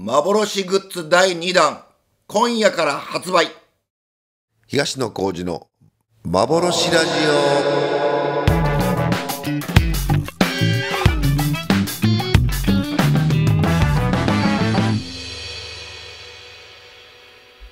幻グッズ第2弾今夜から発売。東野幸治の幻ラジ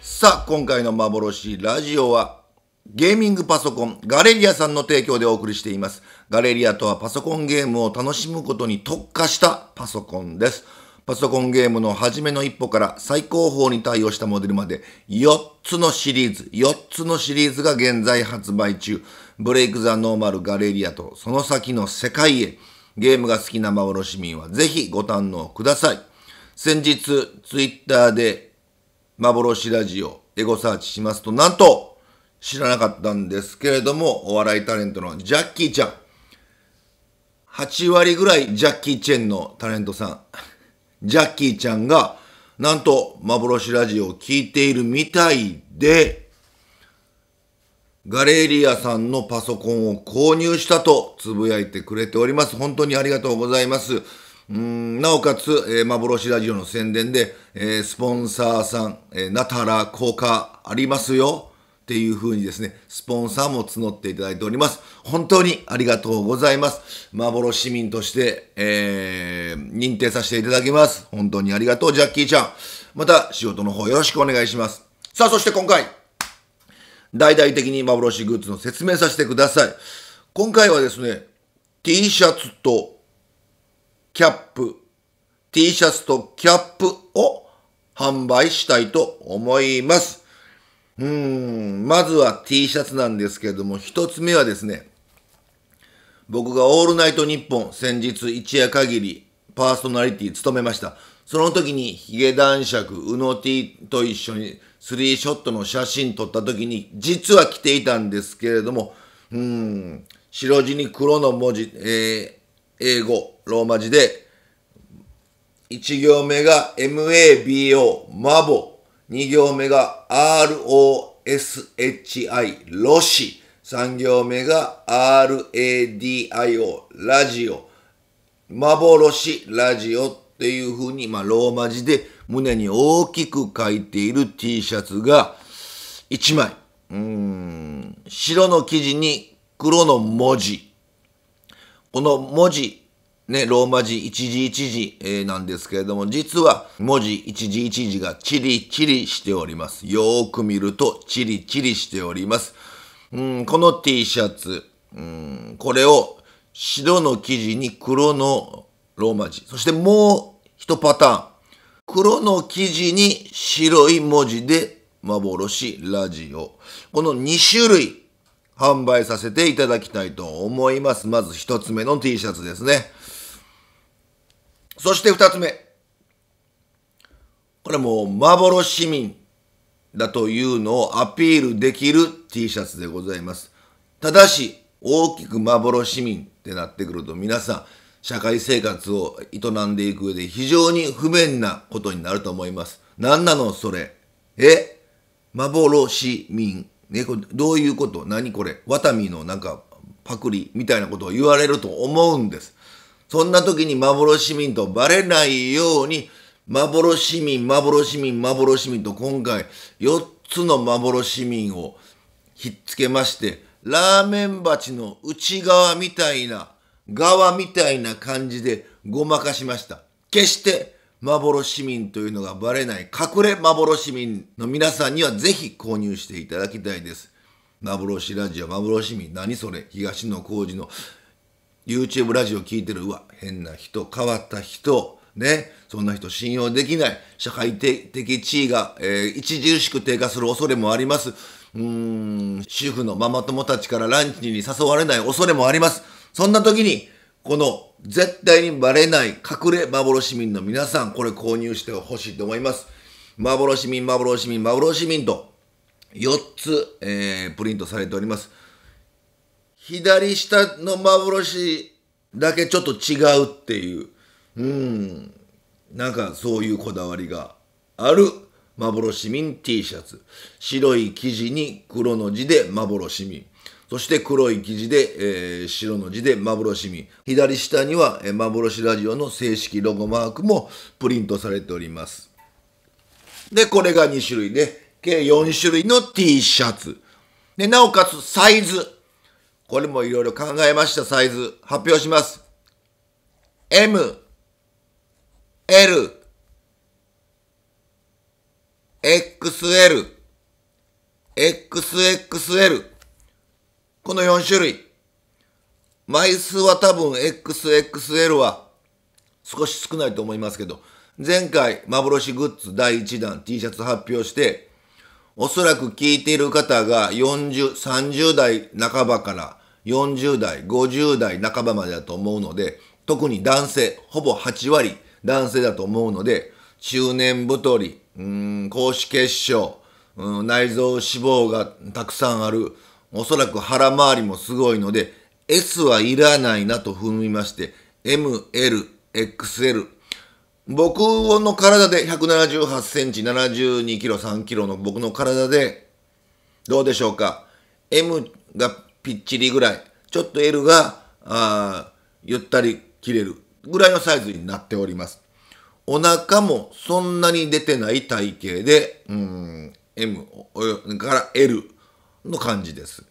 さあ今回の幻ラジオはゲーミングパソコンガレリアさんの提供でお送りしています。ガレリアとはパソコンゲームを楽しむことに特化したパソコンですパソコンゲームの初めの一歩から最高峰に対応したモデルまで4つのシリーズ、4つのシリーズが現在発売中。ブレイクザノーマルガレリアとその先の世界へ。ゲームが好きな幻民はぜひご堪能ください。先日、ツイッターで幻ラジオエゴサーチしますと、なんと知らなかったんですけれども、お笑いタレントのジャッキーちゃん。8割ぐらいジャッキー・チェンのタレントさん。ジャッキーちゃんが、なんと、幻ラジオを聞いているみたいで、ガレリアさんのパソコンを購入したとつぶやいてくれております。本当にありがとうございます。うんなおかつ、えー、幻ラジオの宣伝で、えー、スポンサーさん、えー、なたら効果ありますよ。っていうふうにですね、スポンサーも募っていただいております。本当にありがとうございます。幻市民として、えー、認定させていただきます。本当にありがとう、ジャッキーちゃん。また、仕事の方よろしくお願いします。さあ、そして今回、大々的に幻グッズの説明させてください。今回はですね、T シャツとキャップ、T シャツとキャップを販売したいと思います。うん、まずは T シャツなんですけれども、一つ目はですね、僕がオールナイトニッポン先日一夜限りパーソナリティ務めました。その時にヒゲ男爵、宇野 T と一緒にスリーショットの写真撮った時に実は着ていたんですけれども、うん、白地に黒の文字、えー、英語、ローマ字で、1行目が MABO、マボ、2行目が ROSHI、ロシ。3行目が RADIO、ラジオ。幻、ラジオっていう風に、まあ、ローマ字で胸に大きく書いている T シャツが1枚。うん、白の生地に黒の文字。この文字ね、ローマ字一字一字、えー、なんですけれども、実は文字一字一字がチリチリしております。よーく見るとチリチリしております。うん、この T シャツ、うん、これを白の生地に黒のローマ字、そしてもう一パターン。黒の生地に白い文字で幻ラジオ。この2種類販売させていただきたいと思います。まず一つ目の T シャツですね。そして二つ目。これもう幻民だというのをアピールできる T シャツでございます。ただし、大きく幻民ってなってくると皆さん、社会生活を営んでいく上で非常に不便なことになると思います。何なのそれ？え？幻民。ね、これどういうこと？何これ？ワタミのなんかパクリみたいなことを言われると思うんです。そんな時に幻民とバレないように、幻民、幻民、幻民と今回4つの幻民をひっつけまして、ラーメン鉢の内側みたいな、側みたいな感じでごまかしました。決して幻民というのがバレない隠れ幻民の皆さんにはぜひ購入していただきたいです。幻ラジオ、幻民、何それ？東野幸治の YouTube ラジオ聞いてる、うわ、変な人、変わった人、ね、そんな人信用できない、社会的地位が、えー、著しく低下する恐れもあります。うーん、主婦のママ友たちからランチに誘われない恐れもあります。そんな時に、この絶対にバレない隠れ幻民の皆さん、これ購入してほしいと思います。幻民、幻民、幻民と4つ、えー、プリントされております。左下の幻だけちょっと違うっていう、うん、なんかそういうこだわりがある幻民 T シャツ。白い生地に黒の字で幻民。そして黒い生地で、えー、白の字で幻民。左下には、えー、幻ラジオの正式ロゴマークもプリントされております。で、これが2種類で、計4種類の T シャツ。で、なおかつサイズ。これもいろいろ考えました、サイズ。発表します。M、L、XL、XXL。この4種類。枚数は多分 XXL は少し少ないと思いますけど、前回幻グッズ第1弾 T シャツ発表して、おそらく聞いている方が40、30代半ばから40代、50代半ばまでだと思うので、特に男性、ほぼ8割男性だと思うので、中年太り、うん、高脂血症、うん、内臓脂肪がたくさんある、おそらく腹回りもすごいので、S はいらないなと踏みまして、M、L、XL、僕の体で178センチ、72キロ、3キロの僕の体で、どうでしょうか？M がぴっちりぐらい、ちょっと L が、あゆったり切れるぐらいのサイズになっております。お腹もそんなに出てない体型で、うん、M から L の感じです。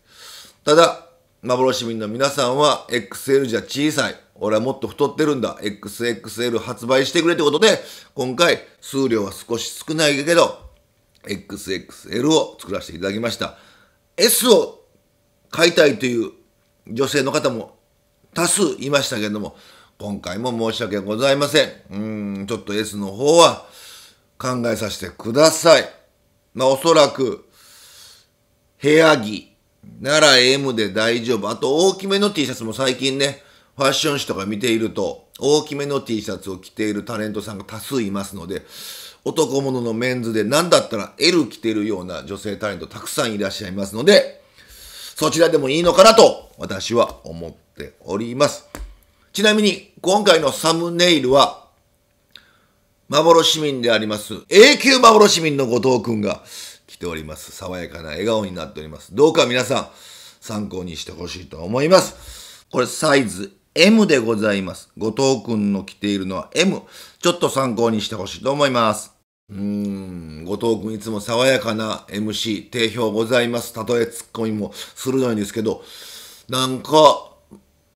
ただ、幻民の皆さんは XL じゃ小さい。俺はもっと太ってるんだ。XXL 発売してくれってことで、今回数量は少し少ないけど、XXL を作らせていただきました。S を買いたいという女性の方も多数いましたけれども、今回も申し訳ございません。うん、ちょっと S の方は考えさせてください。まあおそらく、部屋着なら M で大丈夫。あと大きめの T シャツも最近ね、ファッション誌とか見ていると、大きめの T シャツを着ているタレントさんが多数いますので、男物のメンズで何だったら L 着てるような女性タレントたくさんいらっしゃいますので、そちらでもいいのかなと私は思っております。ちなみに今回のサムネイルは幻民であります永久幻民の後藤くんが来ております。爽やかな笑顔になっております。どうか皆さん参考にしてほしいと思います。これサイズ M でございます。後藤くんの着ているのは M。ちょっと参考にしてほしいと思います。うん、後藤くんいつも爽やかな MC、定評ございます。たとえツッコミも鋭いんですけど、なんか、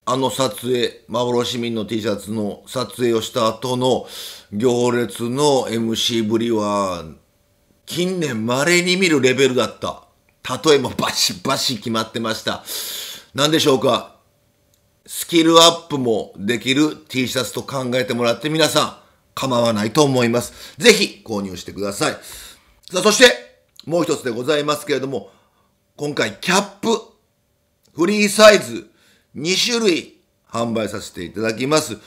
あの撮影、幻民の T シャツの撮影をした後の行列の MC ぶりは、近年稀に見るレベルだった。例えもバシバシ決まってました。何でしょうか？スキルアップもできる T シャツと考えてもらって皆さん構わないと思います。ぜひ購入してください。さあ、そしてもう一つでございますけれども、今回キャップ、フリーサイズ2種類販売させていただきます。う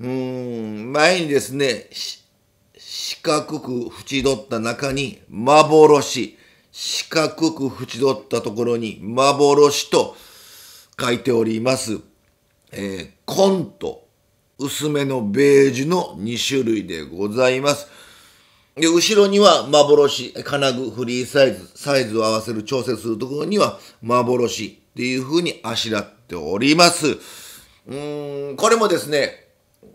ーん、前にですね、四角く縁取った中に幻、四角く縁取ったところに幻と書いております。えーコント、薄めのベージュの2種類でございます。で、後ろには幻、金具、フリーサイズ、サイズを合わせる調整するところには幻っていう風にあしらっております。うーん、これもですね、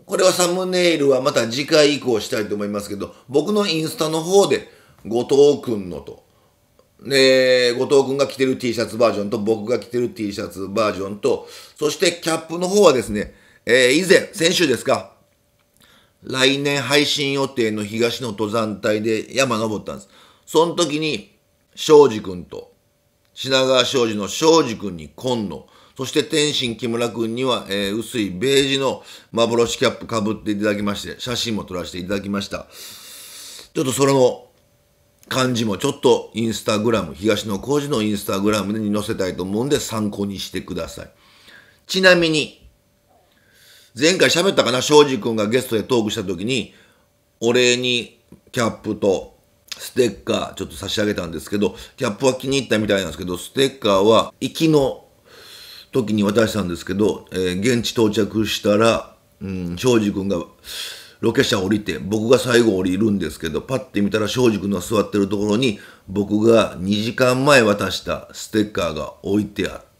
これはサムネイルはまた次回以降したいと思いますけど、僕のインスタの方で後藤くんのと、で、後藤くんが着てる T シャツバージョンと僕が着てる T シャツバージョンと、そしてキャップの方はですね、えー以前、先週ですか、来年配信予定の東の登山隊で山登ったんです。その時に、庄司くんと、品川庄司の庄司くんに紺の、そして天心木村くんには、えー薄いベージュの幻キャップかぶっていただきまして、写真も撮らせていただきました。ちょっとそれの感じもちょっとインスタグラム、東野幸治のインスタグラムに載せたいと思うんで参考にしてください。ちなみに、前回喋ったかな、庄司君がゲストでトークした時に、お礼にキャップとステッカーちょっと差し上げたんですけど、キャップは気に入ったみたいなんですけど、ステッカーは行きの時に渡したんですけど、えー現地到着したら、うん、庄司君がロケ車降りて、僕が最後降りるんですけど、パッて見たら庄司君の座ってるところに、僕が2時間前渡したステッカーが置いてあって、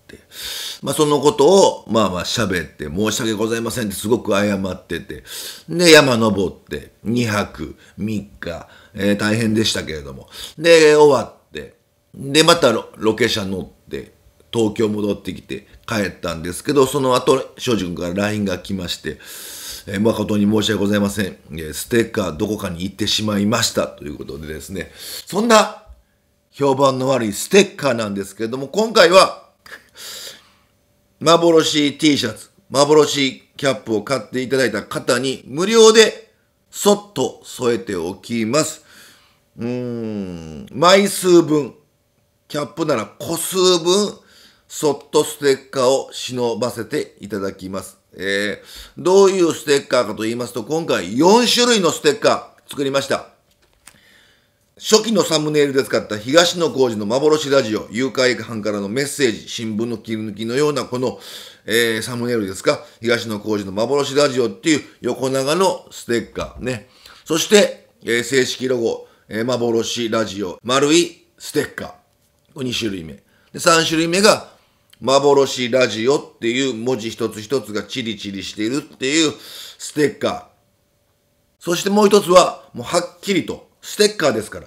まあそのことを、まあまあ喋って、申し訳ございませんってすごく謝ってて、で、山登って、2泊3日、えー大変でしたけれども、で、終わって、で、またロケ車乗って、東京戻ってきて帰ったんですけど、その後、庄司君から LINE が来まして、えー誠に申し訳ございません。えーステッカーどこかに行ってしまいました。ということでですね、そんな評判の悪いステッカーなんですけれども、今回は、幻 T シャツ、幻キャップを買っていただいた方に無料でそっと添えておきます。うーん、枚数分、キャップなら個数分、そっとステッカーを忍ばせていただきます。えー、どういうステッカーかと言いますと、今回4種類のステッカー作りました。初期のサムネイルで使った東野幸治の幻ラジオ、誘拐犯からのメッセージ、新聞の切り抜きのようなこの、えーサムネイルですか、東野幸治の幻ラジオっていう横長のステッカーね。そして、えー正式ロゴ、えー幻ラジオ、丸いステッカー。2種類目。で、3種類目が、幻ラジオっていう文字一つ一つがチリチリしているっていうステッカー。そしてもう一つは、もうはっきりと、ステッカーですから。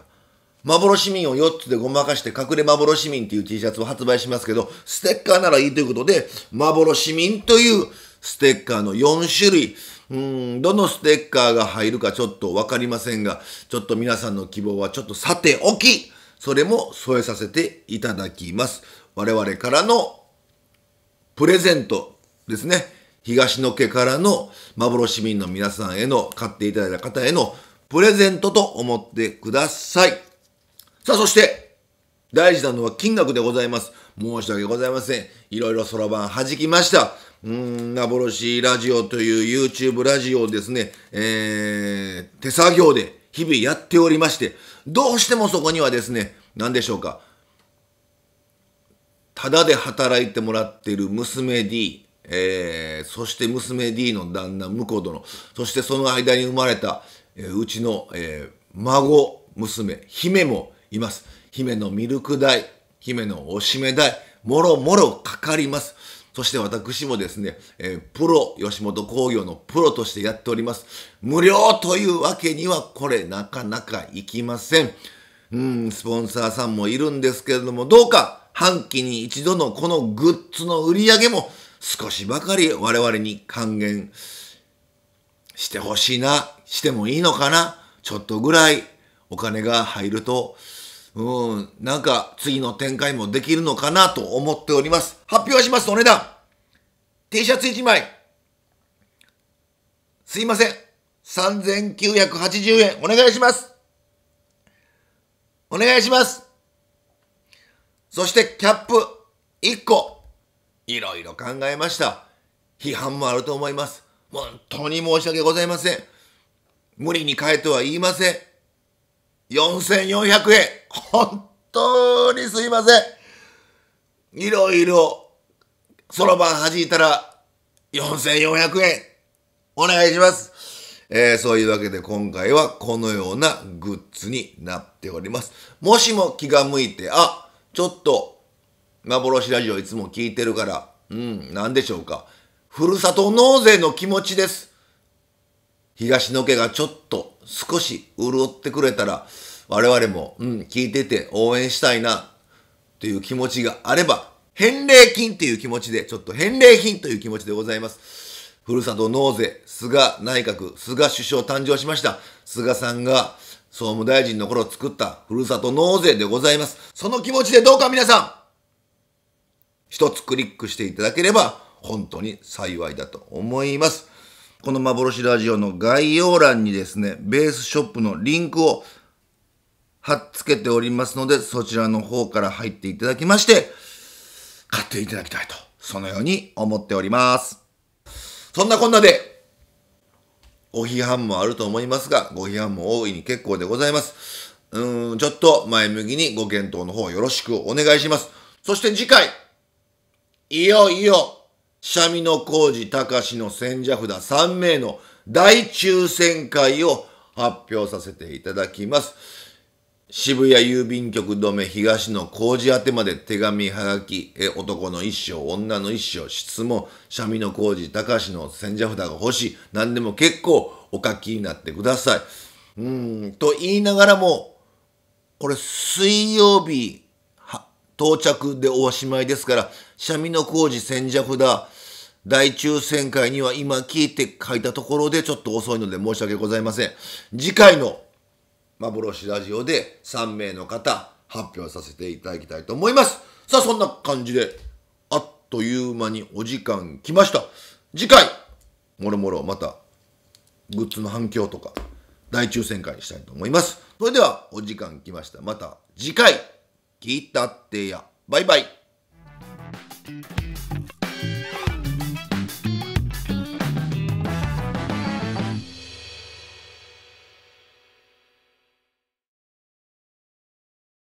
幻民を4つでごまかして隠れ幻民っていう T シャツを発売しますけど、ステッカーならいいということで、幻民というステッカーの4種類、うーん、どのステッカーが入るかちょっとわかりませんが、ちょっと皆さんの希望はちょっとさておき、それも添えさせていただきます。我々からのプレゼントですね。東野家からの幻民の皆さんへの、買っていただいた方へのプレゼントと思ってください。さあ、そして、大事なのは金額でございます。申し訳ございません。いろいろそろばん弾きました。うーん、幻ラジオという YouTube ラジオをですね、えー、手作業で日々やっておりまして、どうしてもそこにはですね、何でしょうか、ただで働いてもらっている娘 D、えー、そして娘 D の旦那婿殿、そしてその間に生まれた、うちの、えー孫娘、姫もいます。姫のミルク代、姫のおしめ代、もろもろかかります。そして私もですね、えープロ、吉本興業のプロとしてやっております。無料というわけにはこれなかなかいきません。うん、スポンサーさんもいるんですけれども、どうか半期に一度のこのグッズの売り上げも少しばかり我々に還元してほしいな、してもいいのかな、ちょっとぐらいお金が入ると、うん、なんか次の展開もできるのかなと思っております。発表しますお値段。T シャツ1枚。すいません。3980円。お願いします。お願いします。そしてキャップ1個。いろいろ考えました。批判もあると思います。本当に申し訳ございません。無理に変えとは言いません。4400円。本当にすいません。いろいろ、そろばん弾いたら4400円。お願いします。えーそういうわけで今回はこのようなグッズになっております。もしも気が向いて、あ、ちょっと幻ラジオいつも聞いてるから、うん、なんでしょうか。ふるさと納税の気持ちです。東野家がちょっと少し潤ってくれたら、我々も、うん、聞いてて応援したいな、っていう気持ちがあれば、返礼金っていう気持ちで、ちょっと返礼品という気持ちでございます。ふるさと納税、菅内閣、菅首相誕生しました。菅さんが総務大臣の頃作ったふるさと納税でございます。その気持ちでどうか皆さん、一つクリックしていただければ本当に幸いだと思います。この幻ラジオの概要欄にですね、ベースショップのリンクを貼っつけておりますので、そちらの方から入っていただきまして、買っていただきたいと、そのように思っております。そんなこんなで、ご批判もあると思いますが、ご批判も大いに結構でございます。うーん、ちょっと前向きにご検討の方よろしくお願いします。そして次回、いよいよ、シャミの工事隆の千社札3名の大抽選会を発表させていただきます。渋谷郵便局止め東の工事宛てまで手紙はがき、え男の一生、女の一生、質問、シャミの工事、高橋の千社札が欲しい、何でも結構お書きになってください。うーん、と言いながらも、これ水曜日到着でおしまいですから、シャミの工事千社札、大抽選会には今聞いて書いたところでちょっと遅いので申し訳ございません。次回の幻ラジオで3名の方発表させていただきたいと思います。さあそんな感じであっという間にお時間来ました。次回もろもろまたグッズの反響とか大抽選会にしたいと思います。それではお時間来ました。また次回聞いたってや。バイバイ。